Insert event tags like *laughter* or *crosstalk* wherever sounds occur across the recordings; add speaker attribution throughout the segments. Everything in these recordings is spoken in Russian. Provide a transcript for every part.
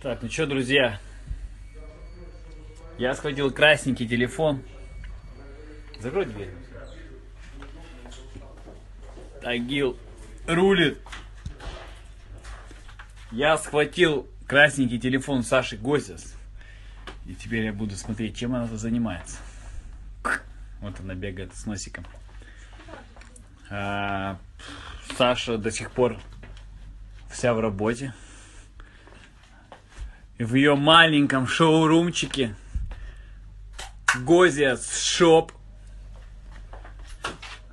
Speaker 1: Так, ну что, друзья, я схватил красненький телефон. Закрой дверь. Тагил рулит. Я схватил красненький телефон Саши Госис. И теперь я буду смотреть, чем она занимается. Вот она бегает с носиком. А, Саша до сих пор вся в работе. В ее маленьком шоурумчике Gozias Shop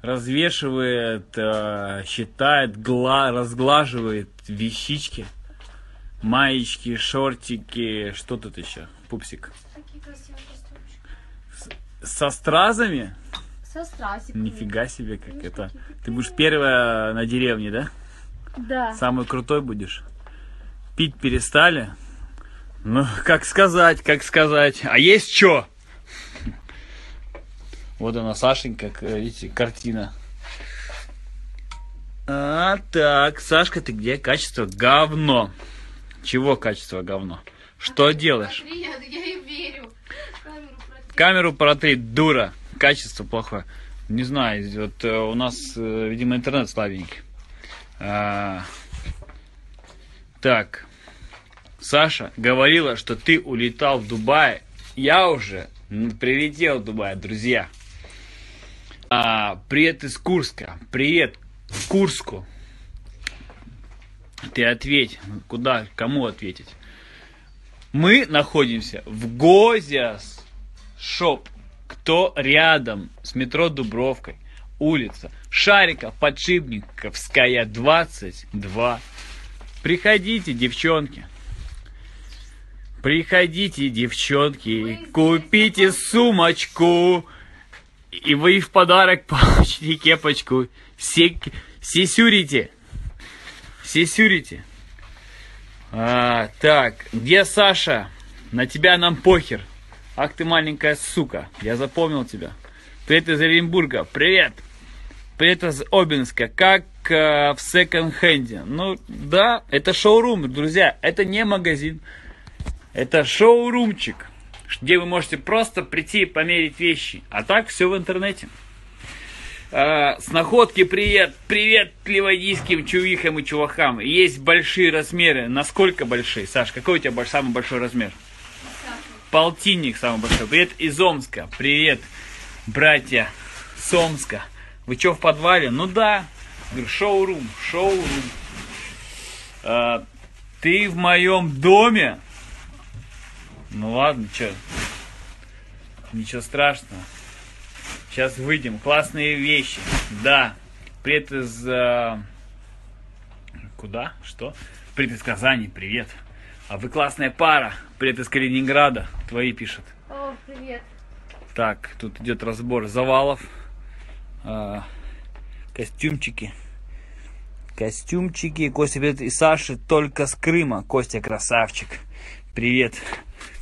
Speaker 1: развешивает, э, считает, гла, разглаживает вещички, маечки, шортики, что тут еще, пупсик. Со стразами?
Speaker 2: Со страсиками.
Speaker 1: Нифига себе, как
Speaker 2: Видишь,
Speaker 1: это. Ты будешь первая на деревне, да?
Speaker 2: Да.
Speaker 1: Самый крутой будешь. Пить перестали? Ну, как сказать, как сказать. А есть что? Вот она, Сашенька, как, э, видите, картина. А, так, Сашка, ты где? Качество говно. Чего качество говно? Что делаешь?
Speaker 2: Смотри, я, я ей верю. Камеру протри.
Speaker 1: Камеру протри, дура. Качество плохое. Не знаю, вот э, у нас, э, видимо, интернет слабенький. А, так, Саша говорила, что ты улетал в Дубай. Я уже прилетел в Дубай, друзья. А, привет из Курска. Привет Курску. Ты ответь. Куда? Кому ответить? Мы находимся в Gozias Shop. Кто рядом с метро Дубровкой? Улица Шарикоподшипниковская 22. Приходите, девчонки. Приходите, девчонки, купите сумочку. И вы в подарок получите кепочку. Все, сисюрите. Сисюрите. А, так, где Саша? На тебя нам похер. Ах ты маленькая сука. Я запомнил тебя. Привет из Оренбурга. Привет. Привет из Обинска. Как э, в секонд-хенде? Ну, да, это шоурум, друзья. Это не магазин. Это шоурумчик, где вы можете просто прийти и померить вещи. А так все в интернете. А, с находки привет, привет ливадийским чувихам и чувахам. Есть большие размеры. Насколько большие? Саш, какой у тебя самый большой размер? Полтинник самый большой. Привет из Омска. Привет, братья с Омска. Вы что, в подвале? Ну да. Шоурум, шоурум. А, ты в моем доме? Ну ладно, что? Ничего страшного. Сейчас выйдем. Классные вещи. Да. Привет из... э, Куда? Что? Привет из Казани. Привет. А вы классная пара. Привет из Калининграда. Твои пишут.
Speaker 2: О, привет.
Speaker 1: Так, тут идет разбор завалов. А, костюмчики. Костюмчики. Костя, привет. И Саши только с Крыма. Костя красавчик. Привет.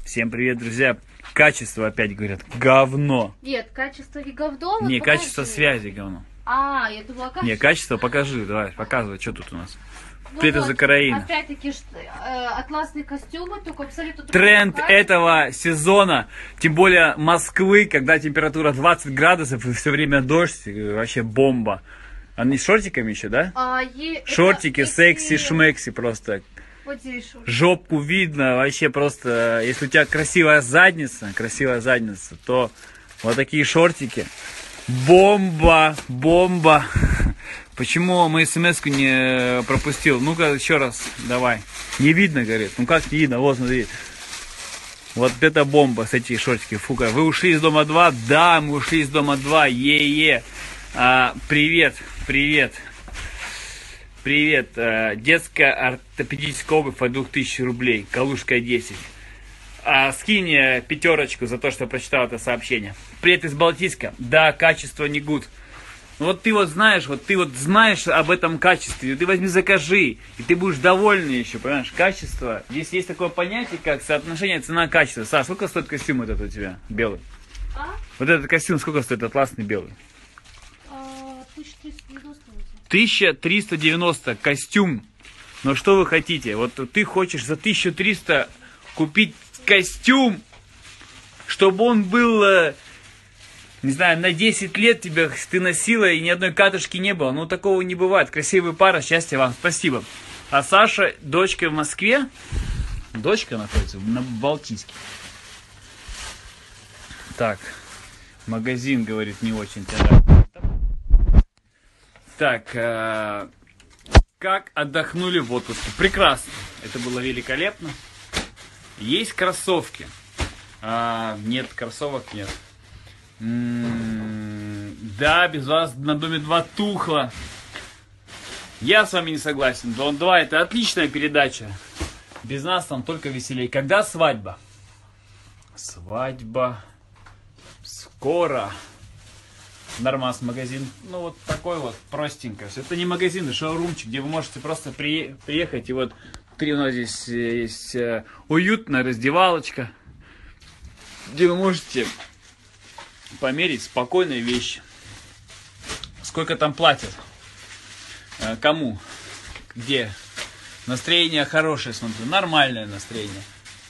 Speaker 1: Всем привет, друзья. Качество опять говорят. Говно.
Speaker 2: Нет, качество не говно.
Speaker 1: Не,
Speaker 2: покажи.
Speaker 1: качество связи говно.
Speaker 2: А, я думала, качество.
Speaker 1: Не, качество покажи, давай, показывай, что тут у нас.
Speaker 2: Ну
Speaker 1: Привет
Speaker 2: вот,
Speaker 1: из Украины.
Speaker 2: Опять-таки, что, э, атласные костюмы, только абсолютно другой
Speaker 1: Тренд
Speaker 2: ткани.
Speaker 1: этого сезона, тем более Москвы, когда температура 20 градусов и все время дождь, вообще бомба. Они с шортиками еще, да?
Speaker 2: А, е- это
Speaker 1: Шортики,
Speaker 2: такие-
Speaker 1: секси-шмекси просто. Жопку видно, вообще просто, если у тебя красивая задница, красивая задница, то вот такие шортики. Бомба, бомба. *laughs* Почему мы смс не пропустил? Ну-ка еще раз, давай. Не видно, говорит. Ну как не видно? Вот смотри. Вот это бомба с эти шортики. Фука. Вы ушли из дома 2? Да, мы ушли из дома 2. Е-е. А, привет, привет. Привет. э, Детская ортопедическая обувь по 2000 рублей. Калужская 10. А, скинь э, пятерочку за то, что прочитал это сообщение. Привет из Балтийска. Да, качество не гуд. Ну Вот ты вот знаешь, вот ты вот знаешь об этом качестве, ты возьми закажи, и ты будешь довольный еще, понимаешь, качество. Здесь есть такое понятие, как соотношение цена-качество. Саш, сколько стоит костюм этот у тебя, белый?
Speaker 2: А?
Speaker 1: Вот этот костюм сколько стоит, атласный белый?
Speaker 2: А, 1390 вроде.
Speaker 1: 1390 костюм Но что вы хотите? Вот ты хочешь за 1300 купить костюм, чтобы он был, э, не знаю, на 10 лет тебя ты носила и ни одной катышки не было. Ну, такого не бывает. Красивая пара, счастья вам, спасибо. А Саша, дочка в Москве, дочка находится на Балтийске. Так, магазин, говорит, не очень тогда. Так, э, как отдохнули в отпуске? Прекрасно. Это было великолепно. Есть кроссовки. А, нет, кроссовок нет. М-м, да, без вас на Доме 2 тухло. Я с вами не согласен. Дом 2 это отличная передача. Без нас там только веселее. Когда свадьба? Свадьба. Скоро. Нормас магазин. Ну вот такой вот простенько. Это не магазин, это шоурумчик, где вы можете просто при, приехать и вот три у нас здесь э, есть э, уютная раздевалочка, где вы можете померить спокойные вещи. Сколько там платят? Э, Кому? Где? Настроение хорошее, смотрю. Нормальное настроение.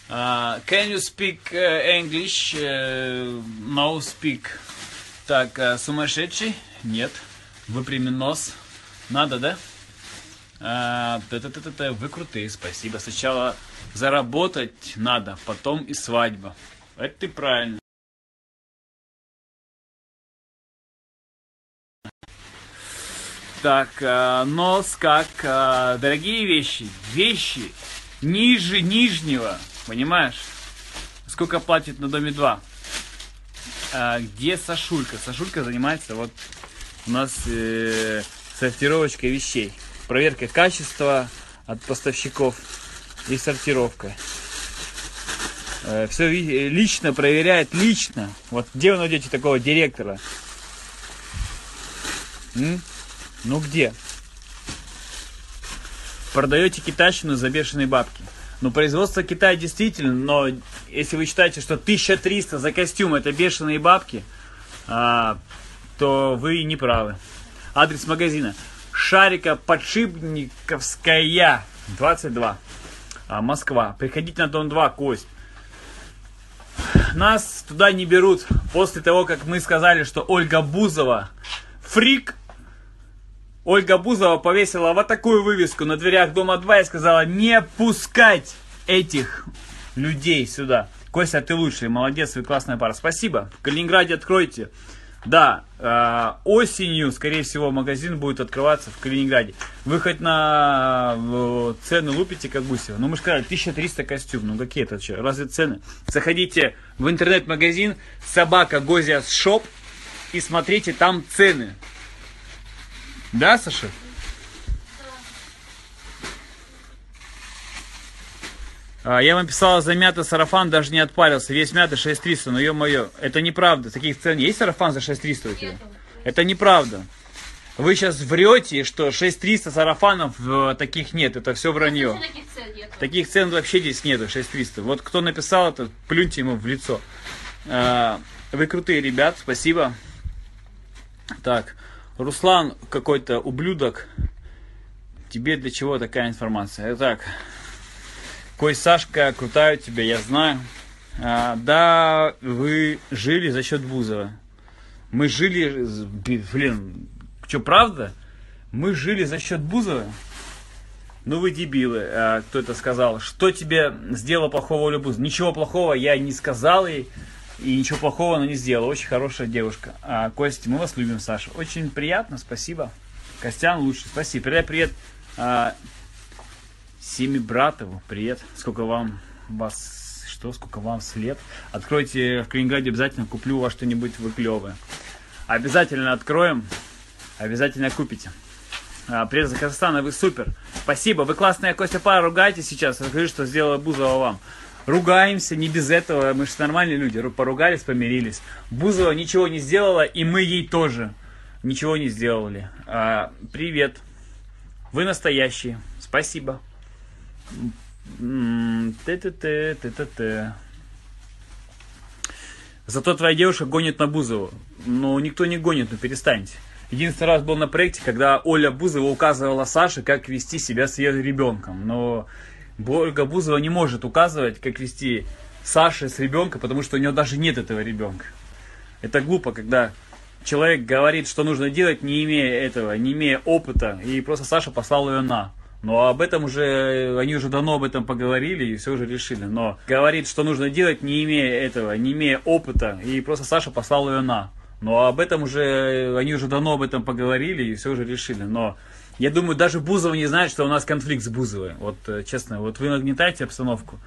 Speaker 1: А, can you speak э, English? Э, No speak. Так, э, сумасшедший? Нет. Выпрями нос. Надо, да? А, та-та-та-та-та, Вы крутые, спасибо. Сначала заработать надо, потом и свадьба. Это ты правильно. Так, а, нос как а, дорогие вещи. Вещи ниже нижнего. Понимаешь? Сколько платит на доме 2? А, где Сашулька? Сашулька занимается вот у нас э, сортировочкой вещей. Проверка качества от поставщиков и сортировка. Все лично проверяет, лично. Вот где вы найдете такого директора? М? Ну где? Продаете китайщину за бешеные бабки. Ну, производство Китая действительно, но если вы считаете, что 1300 за костюм это бешеные бабки, а, то вы не правы. Адрес магазина. Шарика Подшипниковская, 22. А, Москва. Приходите на дом 2, Кость. Нас туда не берут после того, как мы сказали, что Ольга Бузова фрик. Ольга Бузова повесила вот такую вывеску на дверях дома 2 и сказала не пускать этих людей сюда. Костя, ты лучший, молодец, вы классная пара. Спасибо. В Калининграде откройте. Да, э, осенью, скорее всего, магазин будет открываться в Калининграде. Вы на э, цены лупите, как Гусева? Ну, мы же сказали, 1300 костюм. Ну, какие это что? Разве цены? Заходите в интернет-магазин собака Gozias Shop и смотрите там цены. Да, Саша? Я вам писала за мятый сарафан, даже не отпарился. Весь мятый 6300, но ё-моё, это неправда. Таких цен есть сарафан за 6300 у тебя? Это неправда. Вы сейчас врете, что 6300 сарафанов э, таких нет. Это все вранье.
Speaker 2: Таких цен.
Speaker 1: Таких цен вообще здесь нету, 6300. Вот кто написал это, плюньте ему в лицо. А, Вы крутые ребят, спасибо. Так, Руслан какой-то ублюдок. Тебе для чего такая информация? Итак, Кой Сашка, крутая у тебя, я знаю. А, да, вы жили за счет Бузова. Мы жили, блин, что, правда? Мы жили за счет Бузова? Ну вы дебилы, а, кто это сказал. Что тебе сделала плохого Оля Бузова? Ничего плохого я не сказал ей. И ничего плохого она не сделала. Очень хорошая девушка. А, Костя, мы вас любим, Саша. Очень приятно, спасибо. Костян лучше, спасибо. Передай привет а, Семибратову. Привет. Сколько вам вас... Что? Сколько вам след? Откройте в Калининграде обязательно. Куплю у вас что-нибудь вы клевое. Обязательно откроем. Обязательно купите. А, привет из Казахстана, вы супер. Спасибо, вы классная Костя пара, ругайте сейчас, расскажи, что сделала Бузова вам. Ругаемся, не без этого, мы же нормальные люди, Ру- поругались, помирились. Бузова ничего не сделала, и мы ей тоже ничего не сделали. А, привет, вы настоящие, спасибо. Т-т-т, т-т-т. Зато твоя девушка гонит на Бузову. Ну, никто не гонит, ну перестаньте. Единственный раз был на проекте, когда Оля Бузова указывала Саше, как вести себя с ее ребенком. Но Ольга Бузова не может указывать, как вести Саши с ребенком, потому что у нее даже нет этого ребенка. Это глупо, когда человек говорит, что нужно делать, не имея этого, не имея опыта, и просто Саша послал ее на. Но об этом уже, они уже давно об этом поговорили и все уже решили. Но говорит, что нужно делать, не имея этого, не имея опыта, и просто Саша послал ее на. Но об этом уже, они уже давно об этом поговорили и все уже решили. Но я думаю, даже Бузова не знает, что у нас конфликт с Бузовой. Вот э, честно, вот вы нагнетаете обстановку,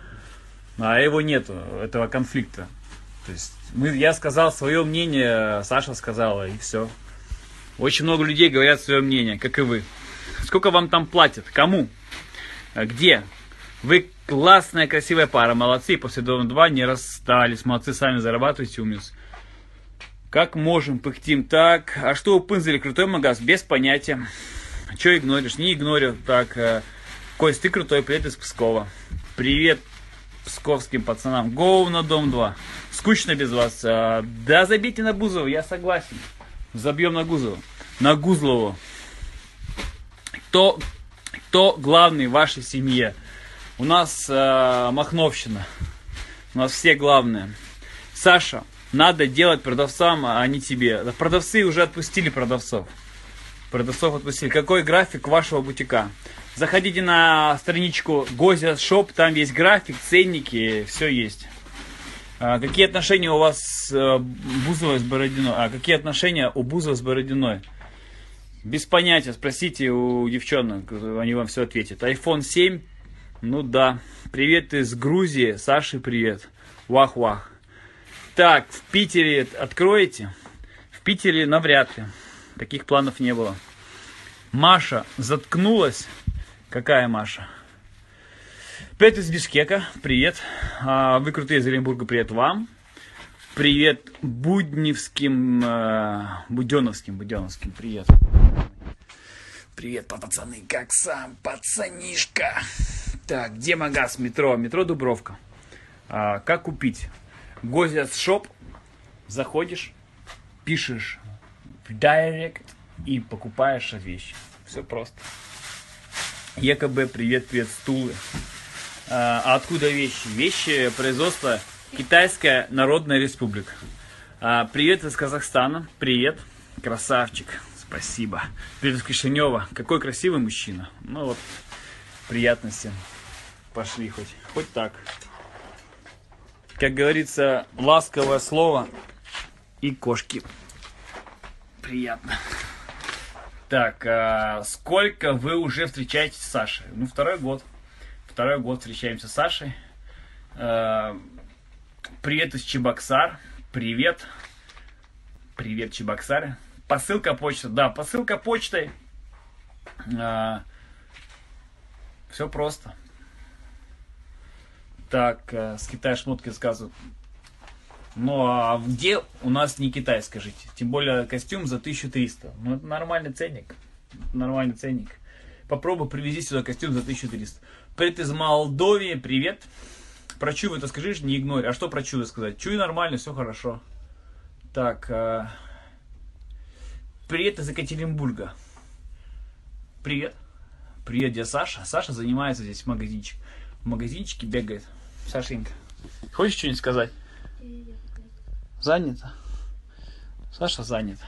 Speaker 1: а его нету, этого конфликта. То есть мы, я сказал свое мнение, Саша сказала, и все. Очень много людей говорят свое мнение, как и вы. Сколько вам там платят? Кому? А где? Вы классная, красивая пара, молодцы. После дома 2 не расстались. Молодцы, сами зарабатываете, умницы. Как можем, пыхтим так. А что у Пынзеля крутой магаз? Без понятия. Че игноришь? Не игнорю. Так, э, Кость, ты крутой, привет из Пскова. Привет псковским пацанам. Гоу на дом 2. Скучно без вас. А, да забейте на Бузову, я согласен. Забьем на Гузову. На Гузлову кто, кто главный в вашей семье. У нас э, Махновщина. У нас все главные. Саша, надо делать продавцам, а не тебе. Продавцы уже отпустили продавцов. Продавцов отпустили. Какой график вашего бутика? Заходите на страничку Гозя Шоп, там есть график, ценники, все есть. А, какие отношения у вас э, Бузовой с Бородиной? А какие отношения у Бузова с Бородиной? Без понятия, спросите у девчонок, они вам все ответят. iPhone 7, ну да. Привет из Грузии, Саши привет. Вах-вах. Так, в Питере откроете? В Питере навряд ли. Таких планов не было. Маша заткнулась. Какая Маша? Привет из Бишкека, привет. А, вы крутые из Оренбурга, привет вам. Привет будневским, э, буденовским, буденовским, привет. Привет, пацаны, как сам, пацанишка. Так, где магаз метро? Метро Дубровка. А, как купить? Gozias Shop. Заходишь, пишешь в директ и покупаешь вещи. Все просто. ЕКБ, привет, привет, стулы. А, а откуда вещи? Вещи производства Китайская Народная Республика. А, привет из Казахстана. Привет. Красавчик. Спасибо. Привет из Кишинева. Какой красивый мужчина. Ну вот, приятности. Пошли хоть. Хоть так. Как говорится, ласковое слово и кошки. Приятно. Так, а сколько вы уже встречаетесь с Сашей? Ну, второй год. Второй год встречаемся с Сашей. А, Привет из Чебоксар. Привет. Привет, Чебоксары. Посылка почта. Да, посылка почтой. А, все просто. Так, а, с Китая шмотки сказывают. Ну, а где у нас не Китай, скажите? Тем более костюм за 1300. Ну, это нормальный ценник. Нормальный ценник. Попробуй привези сюда костюм за 1300. Привет из Молдовии, привет. Про Чую это скажи, не игнорь. А что про Чую сказать? Чую нормально, все хорошо. Так. Привет из Екатеринбурга. Привет. Привет, где Саша? Саша занимается здесь магазинчик. В магазинчике бегает. Сашенька, хочешь что-нибудь сказать? Занято? Саша занят.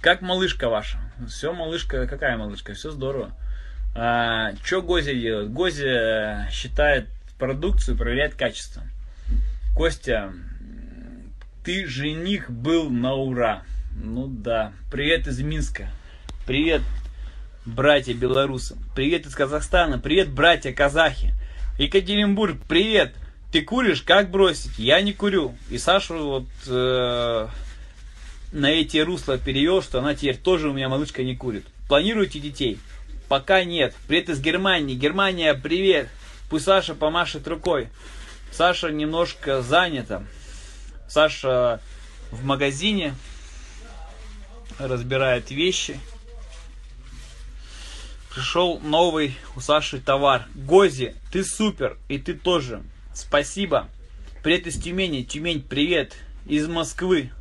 Speaker 1: Как малышка ваша? Все, малышка, какая малышка? Все здорово. А, что Гози делает? Гози э, считает продукцию, проверяет качество. Костя, ты жених был на ура. Ну да. Привет из Минска. Привет, братья белорусы. Привет из Казахстана. Привет, братья казахи. Екатеринбург, привет. Ты куришь? Как бросить? Я не курю. И Сашу вот э, на эти русла перевел, что она теперь тоже у меня малышка не курит. Планируете детей? Пока нет. Привет из Германии. Германия, привет. Пусть Саша помашет рукой. Саша немножко занята. Саша в магазине разбирает вещи. Пришел новый у Саши товар. Гози, ты супер, и ты тоже. Спасибо. Привет из Тюмени. Тюмень, привет. Из Москвы.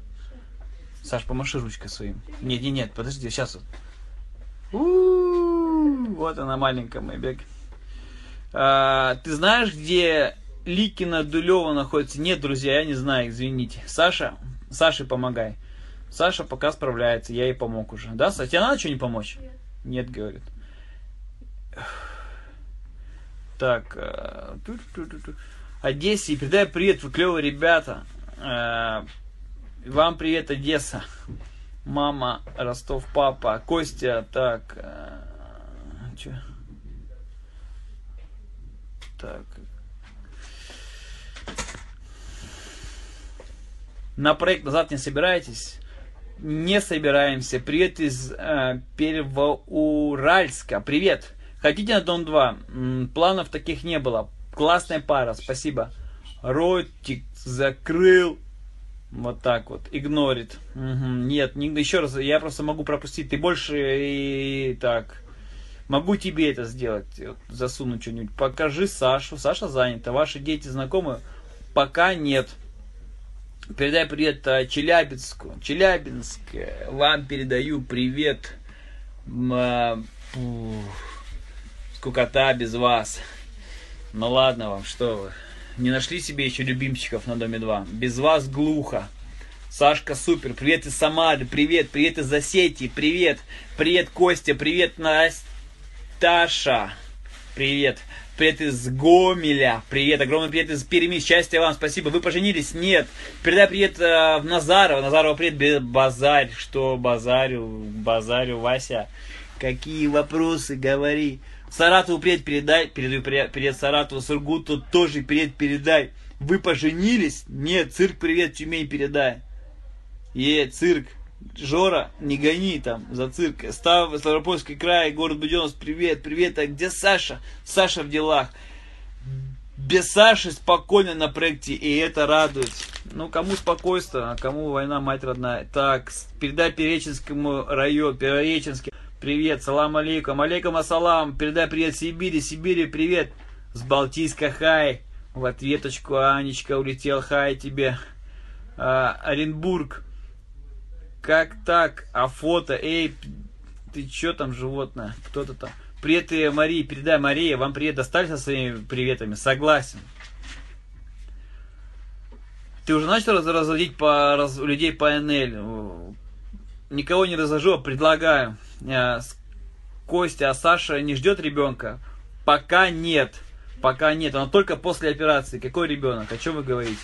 Speaker 1: Саш, помаши ручкой своим. Нет, нет, нет, подожди, сейчас вот. Вот она маленькая моя бег. А, ты знаешь, где Ликина Дулева находится? Нет, друзья, я не знаю, извините. Саша, Саше помогай. Саша пока справляется, я ей помог уже. Да, Саша, тебе надо что-нибудь помочь?
Speaker 2: Нет.
Speaker 1: Нет, говорит. Так, э. Одессе, передай привет, вы клевые ребята. Э, Вам привет, Одесса. Мама, Ростов, папа, Костя, так, э, чё? Так. На проект назад не собираетесь? Не собираемся. Привет из э, Первоуральска. Привет. Хотите на Дом 2? М, планов таких не было. Классная пара, спасибо. Ротик закрыл. Вот так вот. Игнорит. Мгм. Нет, не, еще раз, я просто могу пропустить. Ты больше и так. Могу тебе это сделать. Вот, засунуть что-нибудь. Покажи Сашу. Саша занята. Ваши дети знакомы? Пока нет. Передай привет э, Челябинску. Челябинск, вам передаю привет. Пух, Скукота без вас. Ну ладно вам, что вы. Не нашли себе еще любимчиков на Доме 2. Без вас глухо. Сашка супер. Привет из Самары. Привет. Привет из Осетии. Привет. Привет, Костя. Привет, Насташа. Привет. Привет из Гомеля. Привет. Огромный привет из Перми. Счастья вам. Спасибо. Вы поженились? Нет. Передай привет э, в Назарова. Назарова привет. Базарь. Что базарю? Базарю, Вася. Какие вопросы? Говори. Саратову привет передай. Передаю привет, привет Саратову. Сургуту тоже привет передай. Вы поженились? Нет. Цирк привет Тюмень передай. Е, цирк. Жора, не гони там за цирк. Став, Ставропольский край, город Буденновск, привет, привет. А где Саша? Саша в делах. Без Саши спокойно на проекте, и это радует. Ну, кому спокойствие, а кому война, мать родная. Так, передай Переченскому району, Переченский. Привет, салам алейкум, алейкум ассалам. Передай привет Сибири, Сибири, привет. С Балтийска хай. В ответочку Анечка улетел, хай тебе. А, Оренбург. Как так? А фото? Эй, ты чё там, животное? Кто-то там. Привет, э, Марии, передай Марии, вам привет достали со своими приветами? Согласен. Ты уже начал раз- разводить по, раз- людей по НЛ? Никого не разожу, а предлагаю. Э, Костя, а Саша не ждет ребенка? Пока нет. Пока нет. Он только после операции. Какой ребенок? О чем вы говорите?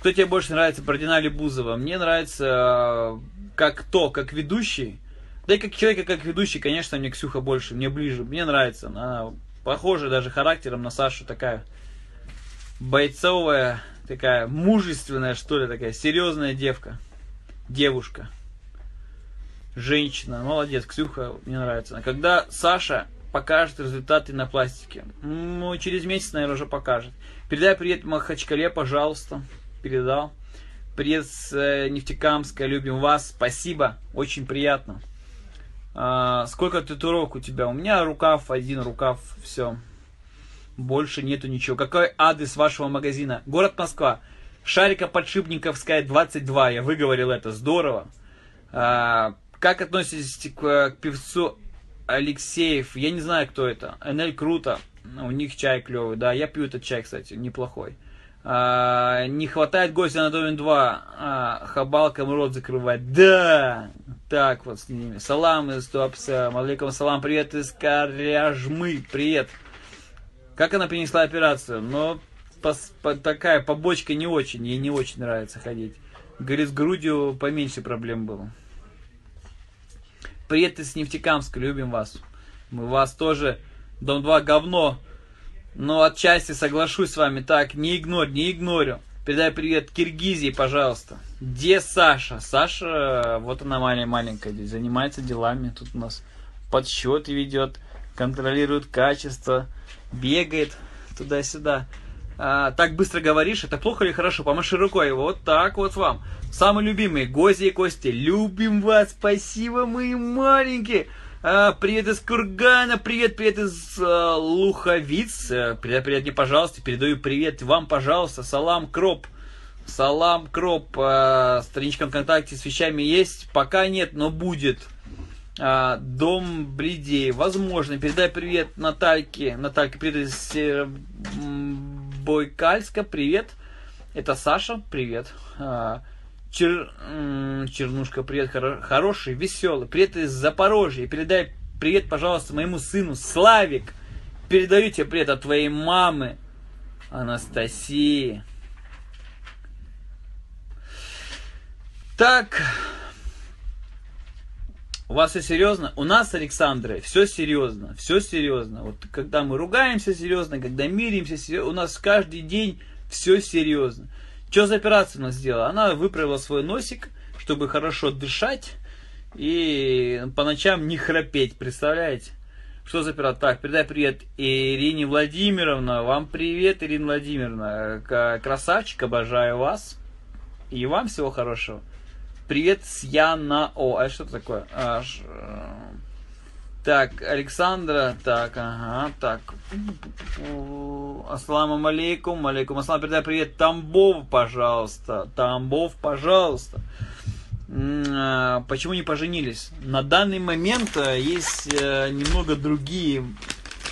Speaker 1: Кто тебе больше нравится, Бородина или Бузова? Мне нравится э, как то, как ведущий. Да и как человека, как ведущий, конечно, мне Ксюха больше, мне ближе. Мне нравится. Она похожа даже характером на Сашу, такая бойцовая, такая мужественная, что ли, такая серьезная девка. Девушка. Женщина. Молодец, Ксюха, мне нравится. Когда Саша покажет результаты на пластике? Ну, через месяц, наверное, уже покажет. Передай привет Махачкале, пожалуйста. Передал. Привет с э, Нефтекамска, любим вас. Спасибо, очень приятно. А, сколько татуировок у тебя? У меня рукав, один рукав, все. Больше нету ничего. Какой адрес вашего магазина? Город Москва. Шарика Подшипниковская, 22. Я выговорил это. Здорово. А, как относитесь к, к певцу Алексеев? Я не знаю, кто это. НЛ круто. У них чай клевый. Да, я пью этот чай, кстати, неплохой. А, не хватает гостя на Доме 2. А, хабалкам рот закрывать. Да! Так вот с ними. Салам из Туапса. Алейкум салам. Привет из Каряжмы. Привет. Как она перенесла операцию? Но пос- по- такая побочка не очень. Ей не очень нравится ходить. Говорит, с грудью поменьше проблем было. Привет из Нефтекамска. Любим вас. Мы вас тоже. Дом 2 говно. Но отчасти соглашусь с вами. Так, не игнорь, не игнорю. Передай привет Киргизии, пожалуйста. Где Саша? Саша, вот она маленькая, здесь, занимается делами. Тут у нас подсчеты ведет, контролирует качество, бегает туда-сюда. А, так быстро говоришь, это плохо или хорошо? Помаши рукой. Вот так вот вам. Самые любимые, Гози и Кости. Любим вас, спасибо, мои маленькие. А, привет из Кургана, привет, привет из а, Луховиц. А, Привет, привет мне, пожалуйста, передаю привет вам, пожалуйста. Салам, Кроп. Салам, Кроп, э, страничка ВКонтакте с вещами есть? Пока нет, но будет. А, Дом Блидей. Возможно. Передай привет Натальке. Натальке, привет из э, Бойкальска. Привет. Это Саша. Привет. А, Чер... Чернушка, привет. Хоро- Хороший, веселый. Привет из Запорожья. Передай привет, пожалуйста, моему сыну Славик. Передаю тебе привет от твоей мамы Анастасии. Так, у вас все серьезно? У нас, Александры, все серьезно, все серьезно. Вот когда мы ругаемся серьезно, когда миримся серьезно, у нас каждый день все серьезно. Что за операцию она сделала? Она выправила свой носик, чтобы хорошо дышать и по ночам не храпеть, представляете? Что за операция? Так, передай привет Ирине Владимировна. Вам привет, Ирина Владимировна. Красавчик, обожаю вас. И вам всего хорошего. Привет с Яна О. А что это такое? А, ш- Так, Александра, так, ага, так. Ассаламу алейкум, алейкум ассалам. Передай привет Тамбов, пожалуйста. Тамбов, пожалуйста. А, Почему не поженились? На данный момент э, есть э, немного другие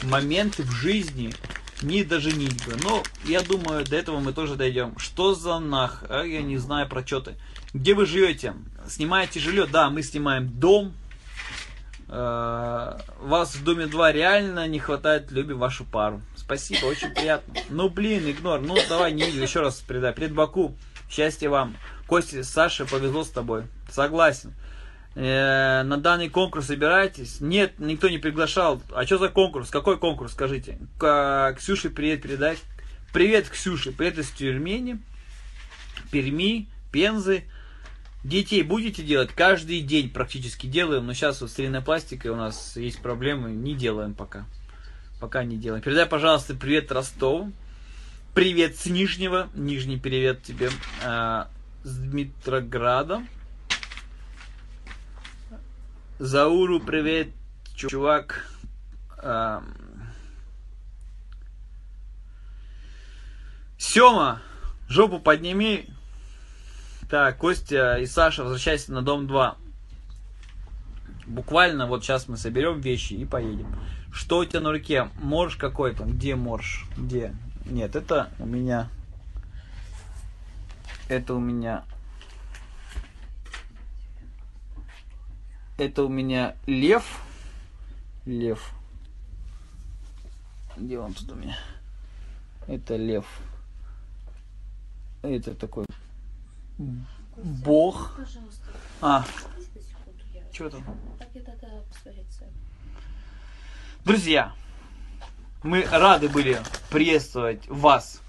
Speaker 1: моменты в жизни, не до женитьбы. Но я думаю, до этого мы тоже дойдем. Что за нах? А, я не знаю про что ты. Где вы живете? Снимаете жилье? Да, мы снимаем дом. Э, Вас в доме 2 реально не хватает, любим вашу пару. Спасибо, очень приятно. Ну блин, игнор. Ну давай не еще раз передай. Привет, Баку. Счастья вам. Костя, Саша, повезло с тобой. Согласен. Э, на данный конкурс собираетесь? Нет, никто не приглашал. А что за конкурс? Какой конкурс, скажите? К Ксюше привет передать. Привет, Ксюше. Привет из Тюмени, Перми, Пензы. Детей будете делать? Каждый день практически делаем, но сейчас вот с цельной пластикой у нас есть проблемы, не делаем пока. Пока не делаем. Передай, пожалуйста, привет Ростову. Привет с Нижнего. Нижний привет тебе. А, с Дмитрограда. Зауру привет, чувак. А, Сема, жопу подними. Так, Костя и Саша, возвращайся на дом 2. Буквально вот сейчас мы соберем вещи и поедем. Что у тебя на руке? Морж какой-то? Где морж? Где? Нет, это у меня... Это у меня... Это у меня лев. Лев. Где он тут у меня? Это лев. Это такой бог. А, что там? Друзья, мы рады были приветствовать вас